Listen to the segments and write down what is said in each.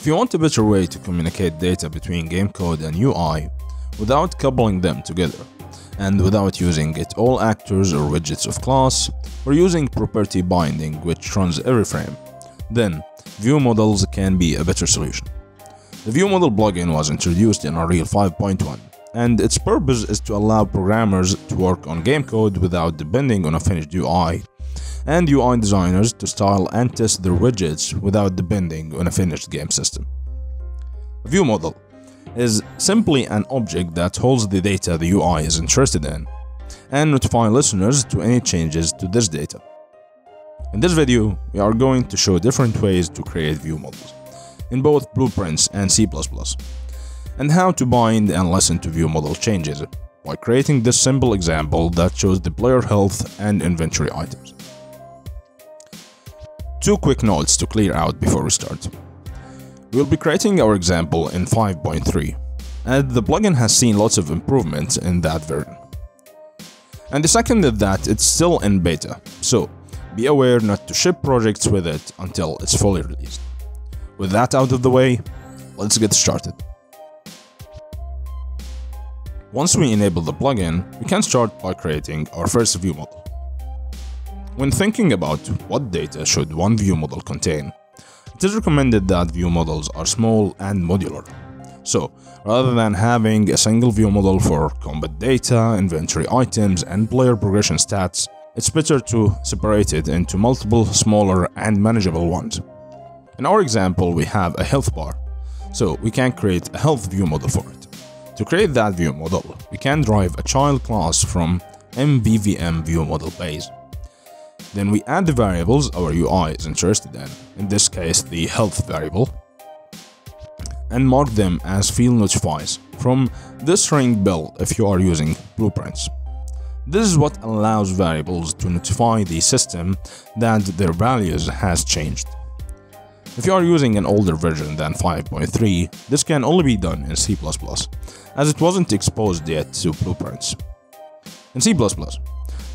If you want a better way to communicate data between game code and UI without coupling them together, and without using it all actors or widgets of class, or using property binding which runs every frame, then view models can be a better solution. The view model plugin was introduced in Unreal 5.1 and its purpose is to allow programmers to work on game code without depending on a finished UI and UI designers to style and test their widgets without depending on a finished game system. A view model is simply an object that holds the data the UI is interested in and notify listeners to any changes to this data. In this video, we are going to show different ways to create view models in both Blueprints and C++, and how to bind and listen to view model changes by creating this simple example that shows the player health and inventory items. Two quick notes to clear out before we start. We'll be creating our example in 5.3, and the plugin has seen lots of improvements in that version. And the second is that it's still in beta, so be aware not to ship projects with it until it's fully released. With that out of the way, let's get started. Once we enable the plugin, we can start by creating our first view model. When thinking about what data should one view model contain, it is recommended that view models are small and modular. So, rather than having a single view model for combat data, inventory items, and player progression stats, it's better to separate it into multiple smaller and manageable ones. In our example, we have a health bar, so we can create a health view model for it. To create that view model, we can drive a child class from MVVM view model base. Then we add the variables our UI is interested in, in this case the health variable, and mark them as field notifies from this ring build if you are using blueprints. This is what allows variables to notify the system that their values has changed. If you are using an older version than 5.3, this can only be done in C++, as it wasn't exposed yet to blueprints. In C++,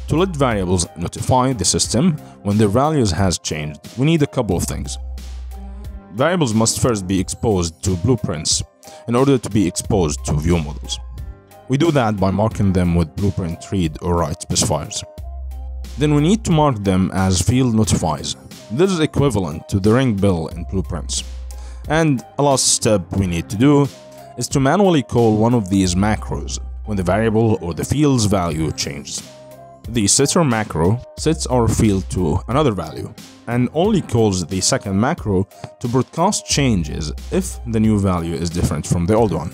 to let variables notify the system when their values has changed, we need a couple of things. Variables must first be exposed to blueprints in order to be exposed to view models. We do that by marking them with blueprint read or write specifiers. Then we need to mark them as field notifies. This is equivalent to the ring bill in blueprints. And a last step we need to do is to manually call one of these macros when the variable or the field's value changes. The setter macro sets our field to another value and only calls the second macro to broadcast changes if the new value is different from the old one.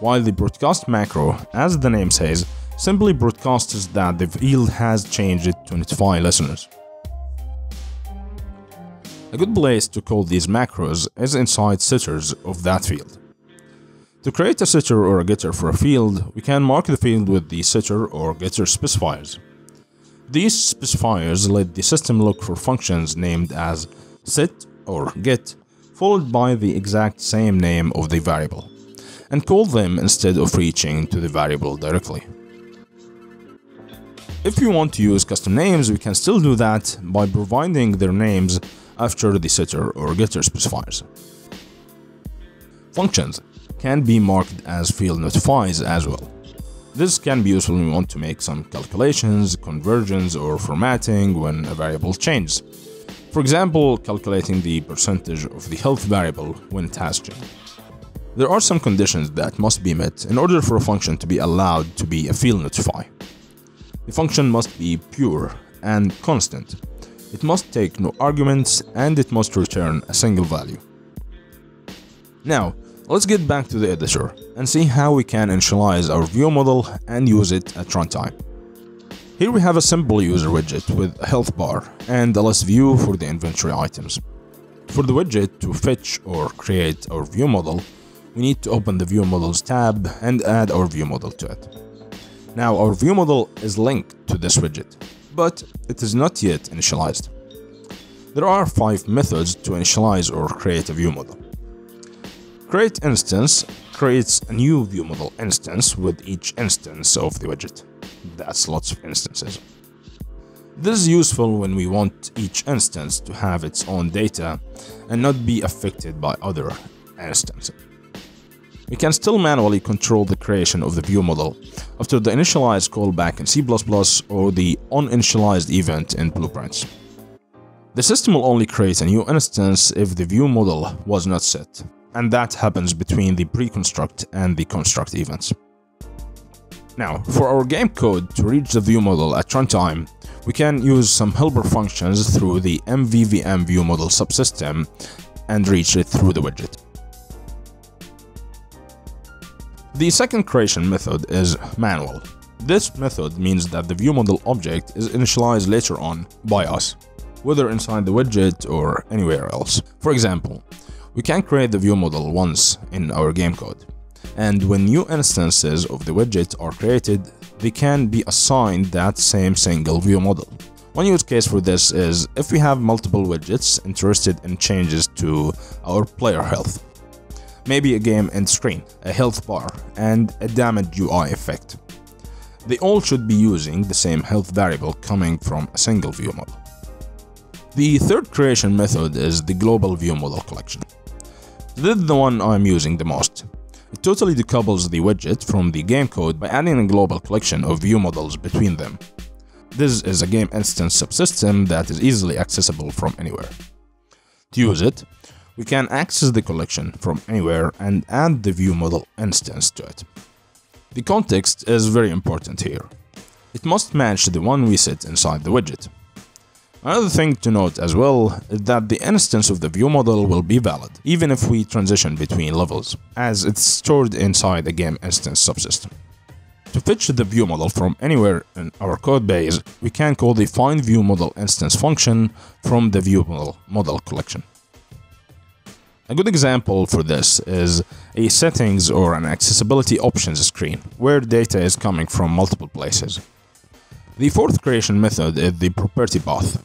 While the broadcast macro, as the name says, simply broadcasts that the field has changed to notify listeners. A good place to call these macros is inside setters of that field. To create a setter or a getter for a field, we can mark the field with the setter or getter specifiers. These specifiers let the system look for functions named as set or get, followed by the exact same name of the variable, and call them instead of reaching to the variable directly. If we want to use custom names, we can still do that by providing their names after the setter or getter specifiers. Functions can be marked as field notifies as well. This can be useful when we want to make some calculations, conversions, or formatting when a variable changes. For example, calculating the percentage of the health variable when changed. There are some conditions that must be met in order for a function to be allowed to be a field notify. The function must be pure and constant. It must take no arguments and it must return a single value. Now, let's get back to the editor and see how we can initialize our view model and use it at runtime. Here we have a simple user widget with a health bar and a list view for the inventory items. For the widget to fetch or create our view model, we need to open the view models tab and add our view model to it. Now our view model is linked to this widget, but it is not yet initialized. There are five methods to initialize or create a view model. Create instance creates a new view model instance with each instance of the widget. That's lots of instances. This is useful when we want each instance to have its own data and not be affected by other instances. We can still manually control the creation of the view model after the initialize callback in C++ or the on initialized event in blueprints. The system will only create a new instance if the view model was not set, and that happens between the pre-construct and the construct events. Now, for our game code to reach the view model at runtime, we can use some helper functions through the MVVM view model subsystem and reach it through the widget. The second creation method is manual. This method means that the view model object is initialized later on by us, whether inside the widget or anywhere else. For example, we can create the view model once in our game code and when new instances of the widget are created, they can be assigned that same single view model. One use case for this is if we have multiple widgets interested in changes to our player health. Maybe a game end screen, a health bar, and a damage UI effect. They all should be using the same health variable coming from a single view model. The third creation method is the global view model collection. This is the one I'm using the most. It totally decouples the widget from the game code by adding a global collection of view models between them. This is a game instance subsystem that is easily accessible from anywhere. To use it, we can access the collection from anywhere and add the view model instance to it. The context is very important here. It must match the one we set inside the widget. Another thing to note as well is that the instance of the view model will be valid, even if we transition between levels, as it's stored inside the game instance subsystem. To fetch the view model from anywhere in our codebase, we can call the find view model instance function from the view model model collection. A good example for this is a settings or an accessibility options screen, where data is coming from multiple places. The fourth creation method is the property path,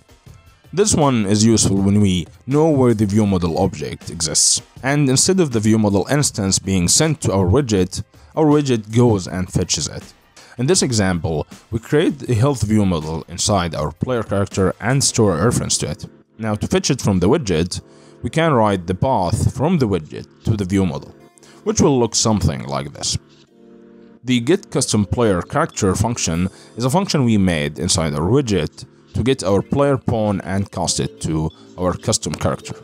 this one is useful when we know where the view model object exists. And instead of the view model instance being sent to our widget, our widget goes and fetches it. In this example, we create a health view model inside our player character and store a reference to it. Now to fetch it from the widget, we can write the path from the widget to the view model, which will look something like this. The get custom player character function is a function we made inside our widget to get our player pawn and cast it to our custom character.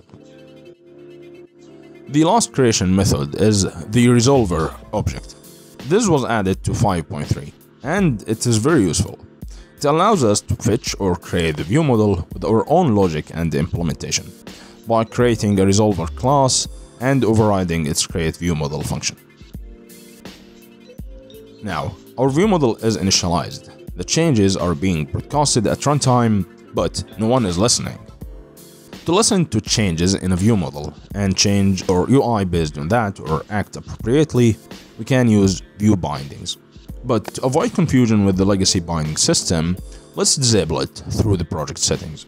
The last creation method is the resolver object. This was added to 5.3 and it is very useful. It allows us to fetch or create the view model with our own logic and implementation by creating a resolver class and overriding its create view model function. Now, our view model is initialized the changes are being broadcasted at runtime, but no one is listening. To listen to changes in a view model and change our UI based on that or act appropriately, we can use view bindings. But to avoid confusion with the legacy binding system, let's disable it through the project settings.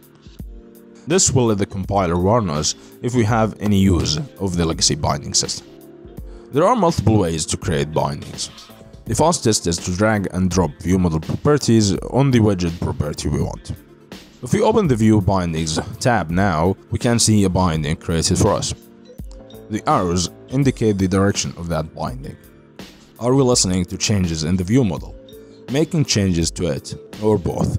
This will let the compiler warn us if we have any use of the legacy binding system. There are multiple ways to create bindings. The fastest is to drag and drop view model properties on the widget property we want. If we open the View Bindings tab now, we can see a binding created for us. The arrows indicate the direction of that binding. Are we listening to changes in the view model, making changes to it, or both?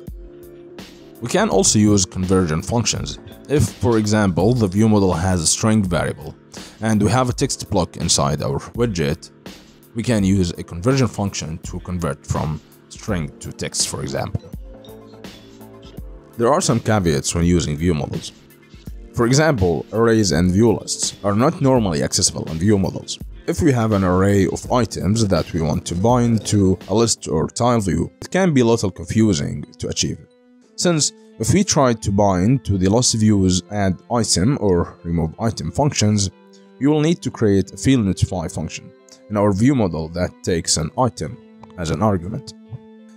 We can also use conversion functions. If, for example, the view model has a string variable, and we have a text block inside our widget, we can use a conversion function to convert from string to text, for example. There are some caveats when using view models. For example, arrays and view lists are not normally accessible in view models. If we have an array of items that we want to bind to a list or tile view, it can be a little confusing to achieve. Since if we try to bind to the list views add item or remove item functions, we will need to create a field notify function in our view model that takes an item as an argument.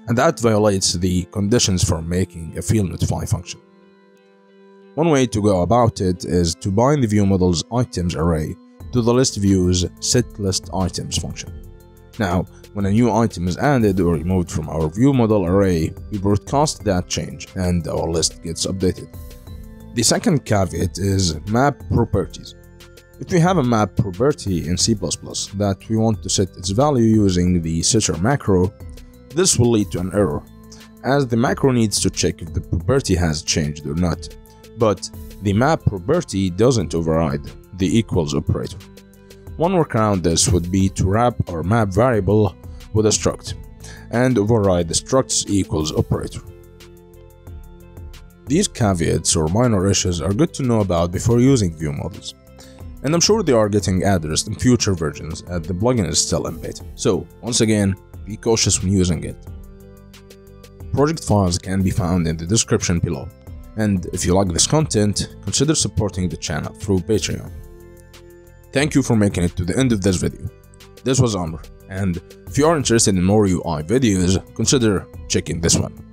And that violates the conditions for making a field notify function. One way to go about it is to bind the view model's items array to the list view's set list items function. Now, when a new item is added or removed from our view model array, we broadcast that change and our list gets updated. The second caveat is map properties. If we have a map property in C++ that we want to set its value using the setter macro, this will lead to an error, as the macro needs to check if the property has changed or not, but the map property doesn't override the equals operator. One workaround this would be to wrap our map variable with a struct and override the struct's equals operator. These caveats or minor issues are good to know about before using view models and I'm sure they are getting addressed in future versions as the plugin is still in beta. So, once again, be cautious when using it. Project files can be found in the description below, and if you like this content, consider supporting the channel through Patreon. Thank you for making it to the end of this video. This was Amr, and if you are interested in more UI videos, consider checking this one.